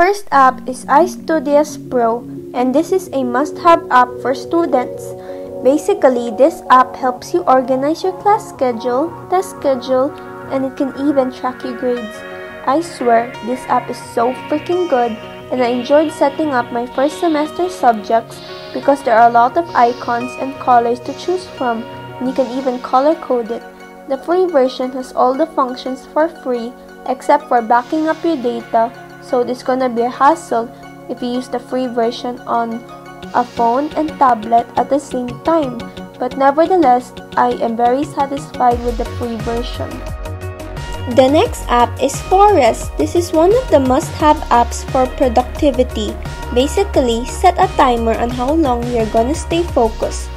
first app is iStudiez Pro, and this is a must-have app for students. Basically, this app helps you organize your class schedule, test schedule, and it can even track your grades. I swear, this app is so freaking good, and I enjoyed setting up my first semester subjects because there are a lot of icons and colors to choose from, and you can even color code it. The free version has all the functions for free except for backing up your data, so it's gonna be a hassle if you use the free version on a phone and tablet at the same time. But nevertheless, I am very satisfied with the free version. The next app is Forest. This is one of the must-have apps for productivity. Basically, set a timer on how long you're gonna stay focused.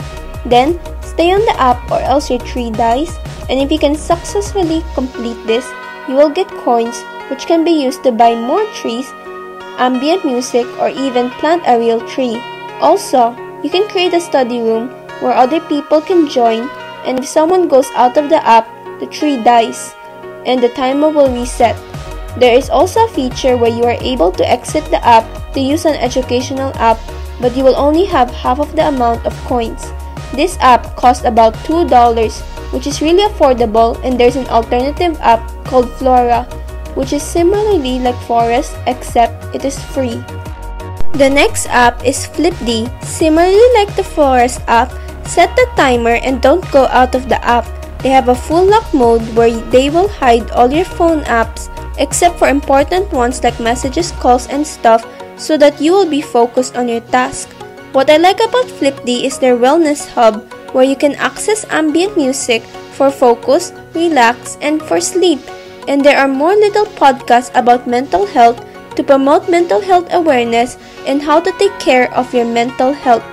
Then, stay on the app or else your tree dies. And if you can successfully complete this, you will get coins which can be used to buy more trees, ambient music, or even plant a real tree. Also, you can create a study room where other people can join, and if someone goes out of the app, the tree dies, and the timer will reset. There is also a feature where you are able to exit the app to use an educational app, but you will only have half of the amount of coins. This app costs about $2 which is really affordable and there's an alternative app called Flora which is similarly like Forest except it is free. The next app is Flipd. Similarly like the Forest app, set the timer and don't go out of the app. They have a full lock mode where they will hide all your phone apps except for important ones like messages, calls, and stuff so that you will be focused on your task. What I like about Flipd is their wellness hub where you can access ambient music for focus, relax, and for sleep. And there are more little podcasts about mental health to promote mental health awareness and how to take care of your mental health.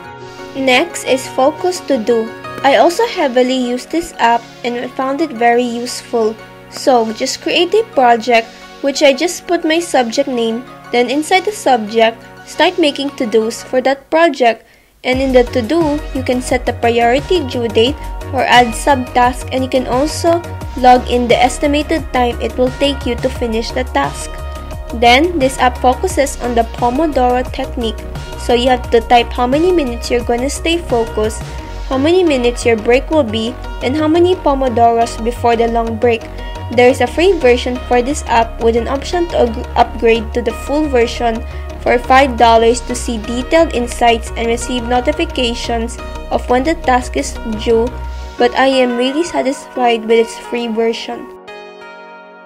Next is Focus To Do. I also heavily use this app and found it very useful. So just create a project which I just put my subject name, then inside the subject, start making to-dos for that project and in the to-do, you can set the priority due date or add subtasks and you can also log in the estimated time it will take you to finish the task. Then, this app focuses on the Pomodoro technique. So you have to type how many minutes you're going to stay focused, how many minutes your break will be, and how many Pomodoros before the long break. There is a free version for this app with an option to upgrade to the full version for $5 to see detailed insights and receive notifications of when the task is due, but I am really satisfied with its free version.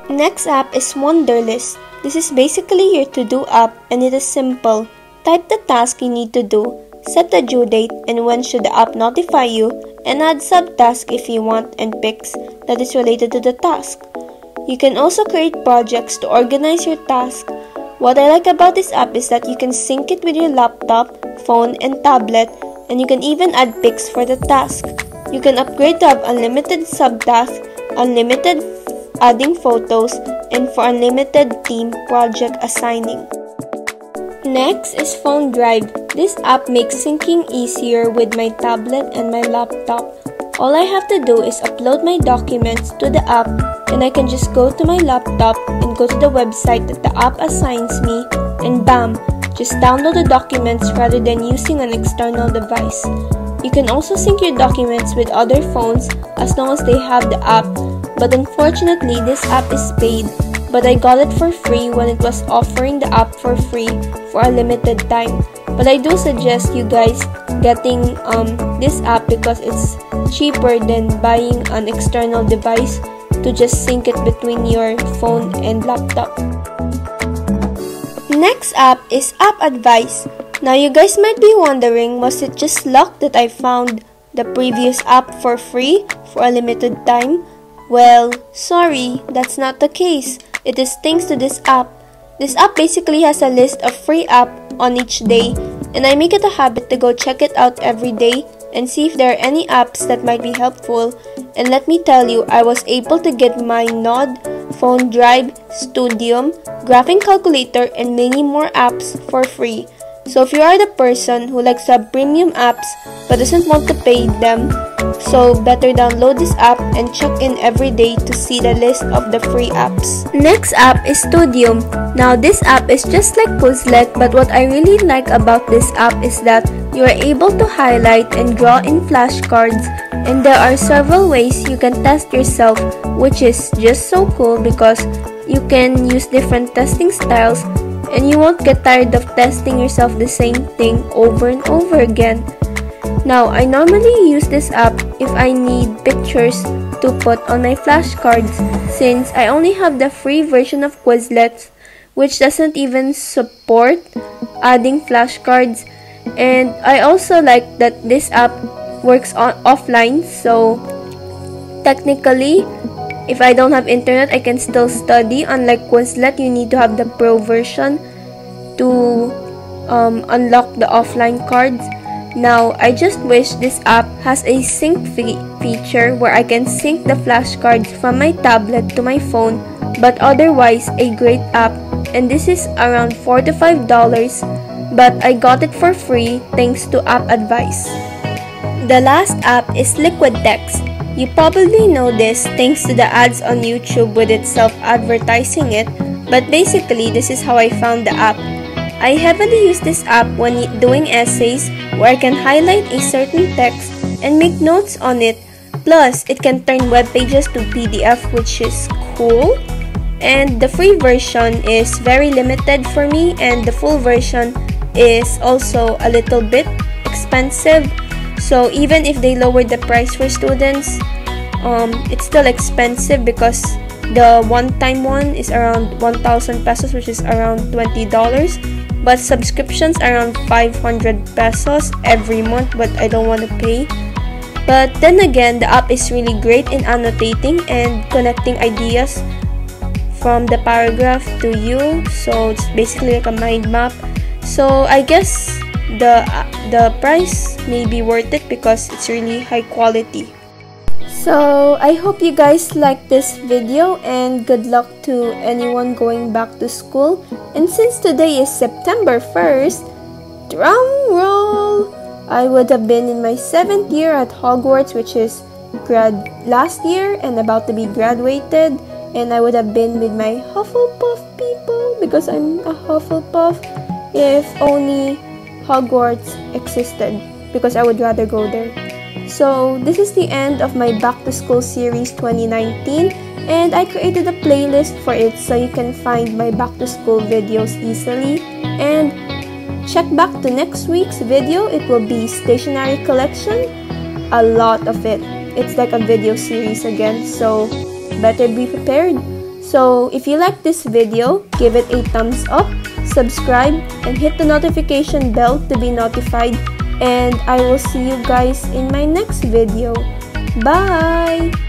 Next app is Wunderlist. This is basically your to-do app and it is simple. Type the task you need to do, set the due date and when should the app notify you, and add subtasks if you want and picks that is related to the task. You can also create projects to organize your task what I like about this app is that you can sync it with your laptop, phone, and tablet, and you can even add pics for the task. You can upgrade to have unlimited subtasks, unlimited adding photos, and for unlimited team project assigning. Next is Phone Drive. This app makes syncing easier with my tablet and my laptop. All I have to do is upload my documents to the app and I can just go to my laptop and go to the website that the app assigns me and bam, just download the documents rather than using an external device. You can also sync your documents with other phones as long as they have the app, but unfortunately this app is paid, but I got it for free when it was offering the app for free for a limited time. But I do suggest you guys getting um, this app because it's cheaper than buying an external device to just sync it between your phone and laptop. Next app is App Advice. Now you guys might be wondering was it just luck that I found the previous app for free for a limited time? Well, sorry, that's not the case. It is thanks to this app. This app basically has a list of free app on each day, and I make it a habit to go check it out every day and see if there are any apps that might be helpful. And let me tell you, I was able to get my Nod, Phone Drive, Studium, Graphing Calculator, and many more apps for free. So if you are the person who likes to have premium apps but doesn't want to pay them, so better download this app and check in every day to see the list of the free apps. Next app is Studium. Now this app is just like Quizlet but what I really like about this app is that you are able to highlight and draw in flashcards and there are several ways you can test yourself which is just so cool because you can use different testing styles and you won't get tired of testing yourself the same thing over and over again. Now, I normally use this app if I need pictures to put on my flashcards since I only have the free version of Quizlet which doesn't even support adding flashcards and I also like that this app works on offline so technically if I don't have internet I can still study unlike Quizlet you need to have the pro version to um, unlock the offline cards now, I just wish this app has a sync fe feature where I can sync the flashcards from my tablet to my phone, but otherwise a great app and this is around 4 to $5 but I got it for free thanks to App Advice. The last app is Liquid Text. You probably know this thanks to the ads on YouTube with itself advertising it, but basically this is how I found the app. I heavily use this app when doing essays where I can highlight a certain text and make notes on it. Plus, it can turn web pages to PDF which is cool. And the free version is very limited for me and the full version is also a little bit expensive. So even if they lower the price for students, um, it's still expensive because the one-time one is around 1,000 pesos which is around $20 but subscriptions around 500 pesos every month but I don't want to pay. But then again, the app is really great in annotating and connecting ideas from the paragraph to you. So it's basically like a mind map. So I guess the uh, the price may be worth it because it's really high quality. So, I hope you guys like this video and good luck to anyone going back to school. And since today is September 1st, drum roll! I would have been in my 7th year at Hogwarts which is grad last year and about to be graduated. And I would have been with my Hufflepuff people because I'm a Hufflepuff if only Hogwarts existed because I would rather go there. So this is the end of my back to school series 2019 and I created a playlist for it so you can find my back to school videos easily. And check back to next week's video. It will be stationery collection. A lot of it. It's like a video series again so better be prepared. So if you like this video give it a thumbs up subscribe and hit the notification bell to be notified and I will see you guys in my next video. Bye!